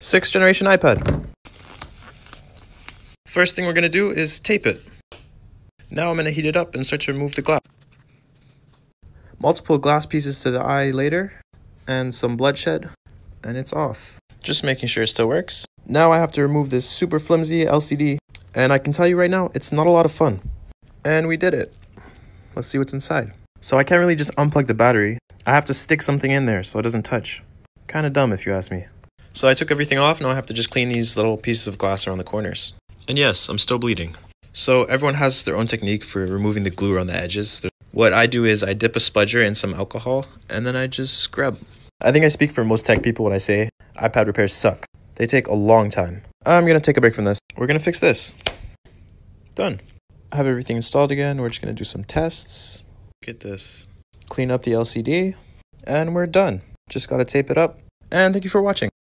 Sixth generation iPad. First thing we're gonna do is tape it. Now I'm gonna heat it up and start to remove the glass. Multiple glass pieces to the eye later, and some bloodshed, and it's off. Just making sure it still works. Now I have to remove this super flimsy LCD, and I can tell you right now, it's not a lot of fun. And we did it. Let's see what's inside. So I can't really just unplug the battery. I have to stick something in there so it doesn't touch. Kinda dumb if you ask me. So I took everything off, now I have to just clean these little pieces of glass around the corners. And yes, I'm still bleeding. So everyone has their own technique for removing the glue around the edges. What I do is I dip a spudger in some alcohol and then I just scrub. I think I speak for most tech people when I say iPad repairs suck. They take a long time. I'm gonna take a break from this. We're gonna fix this. Done. I have everything installed again. We're just gonna do some tests. Get this. Clean up the LCD. And we're done. Just gotta tape it up. And thank you for watching.